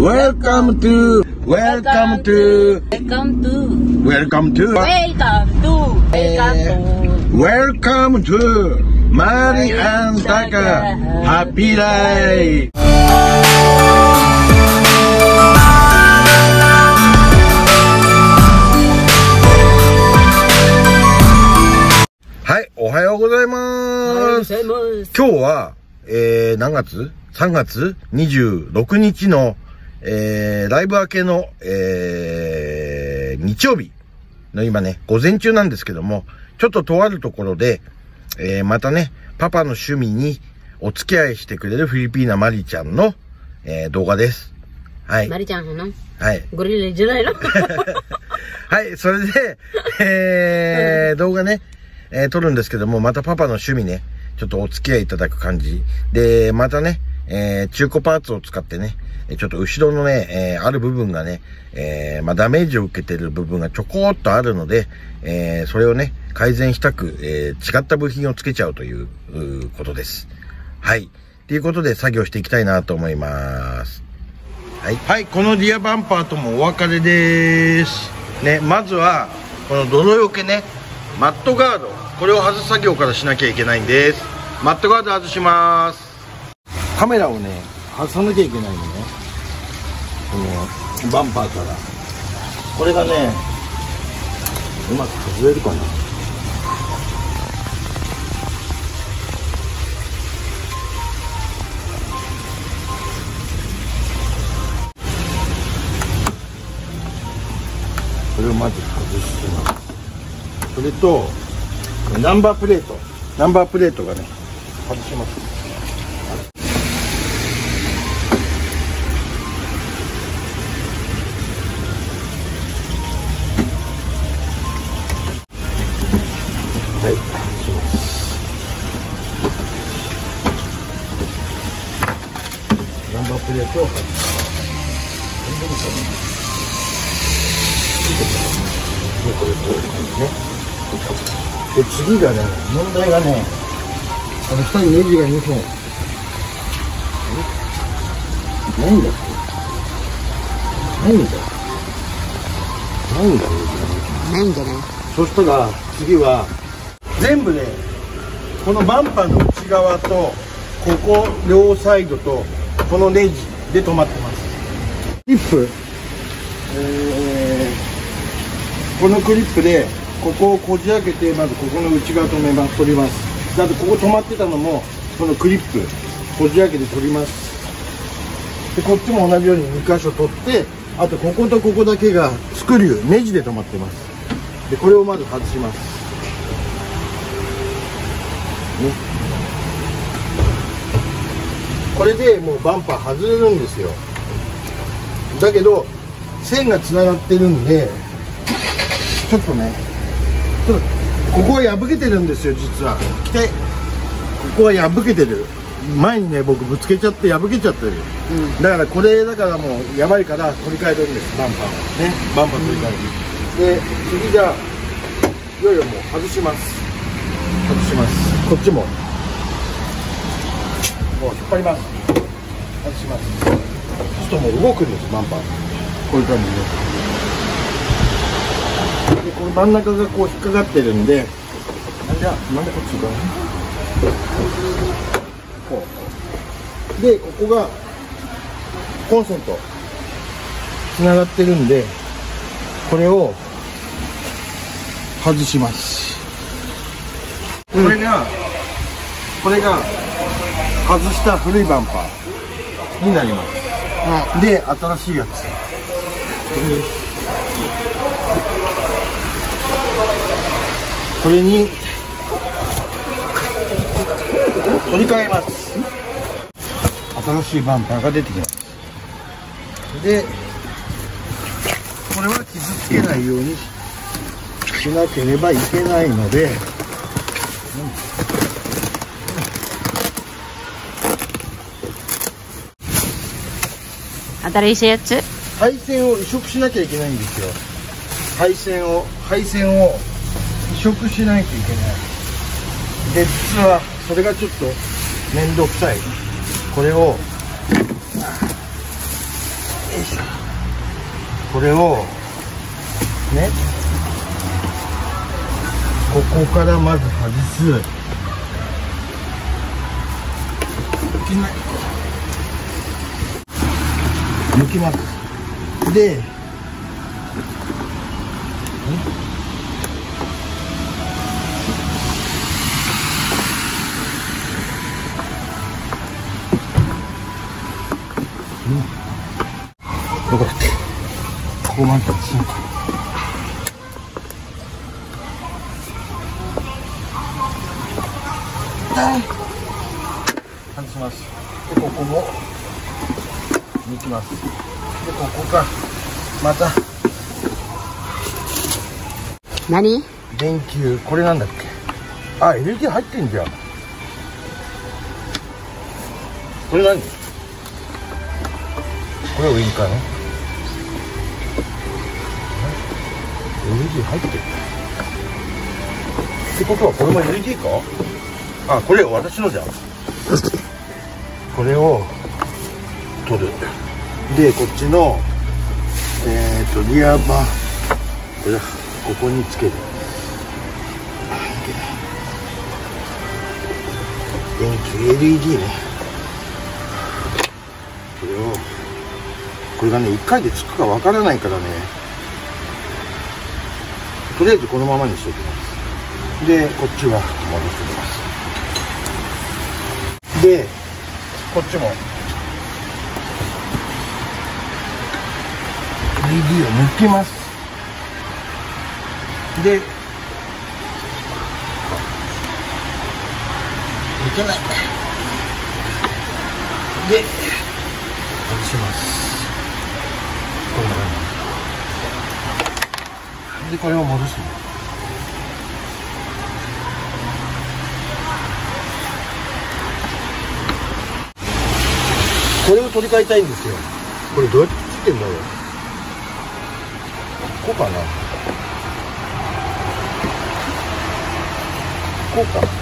Welcome to Welcome to Welcome to Welcome to Welcome to Welcome to ピーライフはい、おはようございます。ざいます今日は、えー、何月 ?3 月26日の、えー、ライブ明けの、えー、日曜日の今ね、午前中なんですけども、ちょっととあるところで、えー、またね、パパの趣味にお付き合いしてくれるフィリピーナマリちゃんの、えー、動画です。はい。マリちゃんの？はい。ゴリラじゃないの？はい、それで、えー、動画ね、えー撮るんですけども、またパパの趣味ね、ちょっとお付き合いいただく感じ。で、またね、えー、中古パーツを使ってね、えーちょっと後ろのね、えーある部分がね、えーまあ、ダメージを受けてる部分がちょこっとあるので、えーそれをね、改善したく、えー違った部品をつけちゃうという、ことです。はい。ということで作業していきたいなと思います。はい、はい、このリアバンパーともお別れです。ね、まずはこの泥よけね、マットガード、これを外す作業からしなきゃいけないんです。マットガード外します。カメラをね、外さなきゃいけないのね。このバンパーから。これがね、うまく外れるかな。これをまず外してますそれとナンバープレートナンバープレートがね外しますバープレートを外しますでこれこう。いう。感じねで次がね問題がねこの下にネジが2本えないんだってないんだよないんだよないんじゃないそしたら次は全部ねこのバンパーの内側とここ両サイドとこのネジで止まってます。クリップ？えーこのクリップでここをこじ開けてまずここの内側止めます取ります。だってここ止まってたのもこのクリップこじ開けて取ります。でこっちも同じように2箇所取ってあとこことここだけがスクリューネジで止まってます。でこれをまず外します。ねこれでもうバンパー外れるんですよ。だけど線がつながってるんでちょっとねちょっとここは破けてるんですよ実は。来てここは破けてる。前にね僕ぶつけちゃって破けちゃってる、だからこれだからもうやばいから取り替えるんですバンパー。をねバンパー取り替える、で次じゃあいよいよもう外します。外します。こっちももう引っ張ります。外します。そうするともう動くんですバンパーこういう感じで。でこの真ん中がこう引っかかってるんで。じゃあなんでこっち行かないこう。でここがコンセント。つながってるんでこれを外します、これがこれが外した古いバンパーになります、で新しいやつ。これに取り替えます。新しいバンパーが出てきます。でこれは傷つけないようにしなければいけないので新しいやつ？配線を移植しなきゃいけないんですよ。配線を配線を移植しないといけない。で実はそれがちょっと面倒くさい。これをよいしょこれをね。ここからまず外す。抜きない抜きますでどこだっけここ満タンしようか。はい外しますでここも抜きます。でここか。また。何？電球。これなんだっけ？あ LED 入ってんじゃん。これ何？これウインカーね LED 入ってる。ってことはこれも LED か？あこれ私のじゃん。これを取るでこっちのえっ、とリアバこれここにつける。電気 LED ね。これをこれがね1回でつくかわからないからね。とりあえずこのままにしておきます。でこっちは戻しておきます。でこっちも。LED を抜きます。で抜けない。で外します。こんな感じ。でこれを戻しますこれを取り替えたいんですよ。これどうやってつけてんだろう。こかな。こうか。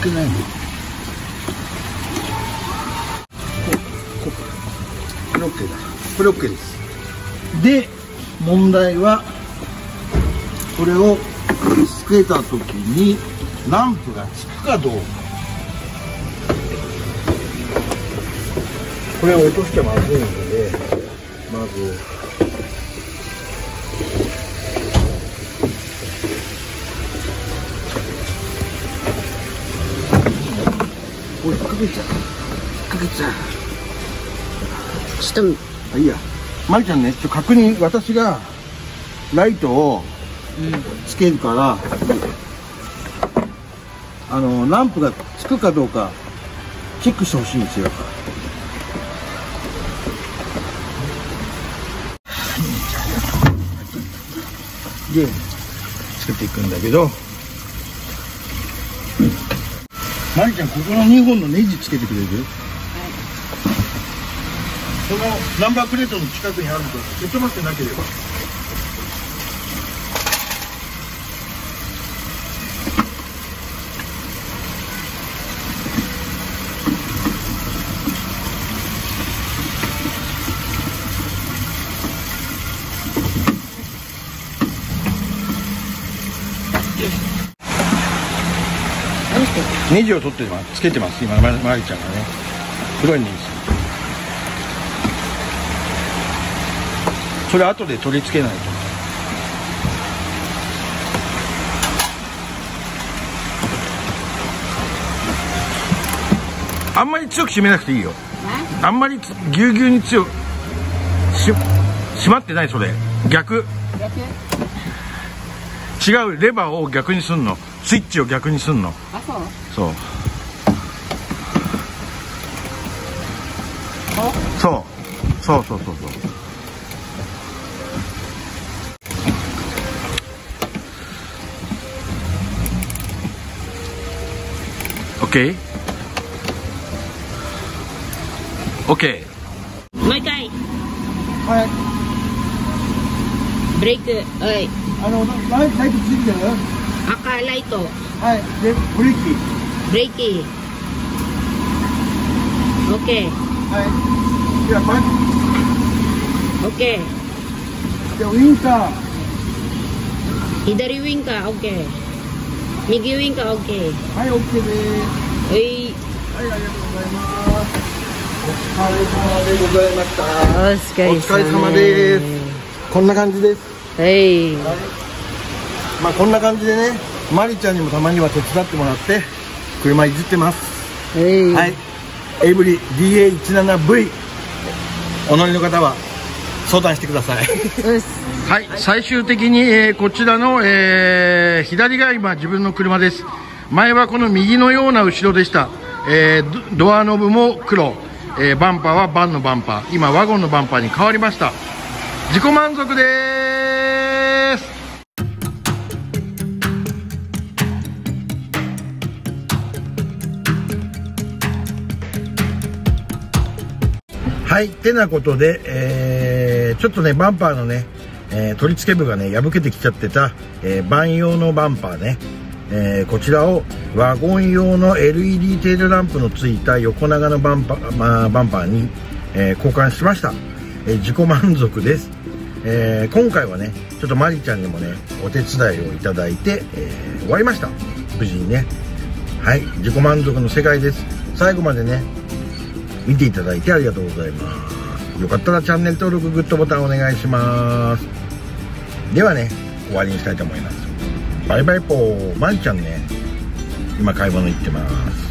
くないの？ここ。れ OK だ。これ OK です。で問題はこれをつけた時にランプがつくかどうか。これを落としちゃまずいのでまずおい引っ掛けちゃう引っ掛けちゃうちょっあいいや。まりちゃんねちょっと確認私がライトをつけるから、あのランプがつくかどうかチェックしてほしいんですよ。でつけていくんだけど。まりちゃんここの2本のネジつけてくれる？このナンバープレートの近くにあると蹴飛ばしてなければネジを取ってますつけてます。今ままりちゃんがね。黒いネジそれ後で取り付けないと。あんまり強く締めなくていいよ。あんまりつぎゅうぎゅうに強くし締まってないそれ。逆？違う。レバーを逆にすんのスイッチを逆にすんの。あそう。そう。そう。そう。そうそうそう。オッケーオッケーもう一回。はい。ブレイク。はい。あのライラついてる赤ライトはい。で、ブレーキ。ブレーキ OK はい。では、バッ OK ク。で、ウインカー。左ウインカー OK 右ウインカー OK はい、OK です。はいはい、ありがとうございます。お疲れ様でございました。お疲れ様ですこんな感じですはいまあこんな感じでねマリちゃんにもたまには手伝ってもらって車いじってます。はい。はい。エイブリ DA17V お乗りの方は相談してください。はい。最終的に、えーこちらの、えー左が今自分の車です。前はこの右のような後ろでした、えードドアノブも黒、えーバンパーはバンのバンパー。今ワゴンのバンパーに変わりました。自己満足ですはい、てなことで、えーちょっとね、バンパーのね、えー取り付け部がね、破けてきちゃってた、えーバン用のバンパーね、えこちらをワゴン用の LED テールランプのついた横長のバンパー、まあ、バンパーに、え交換しました。え自己満足です。え今回はね、ちょっとマリちゃんにもね、お手伝いをいただいて、え終わりました。無事にね。はい、自己満足の世界です。最後までね、見ていただいてありがとうございます。よかったらチャンネル登録グッドボタンお願いします。ではね終わりにしたいと思います。バイバイポーまんちゃんね。今買い物行ってます。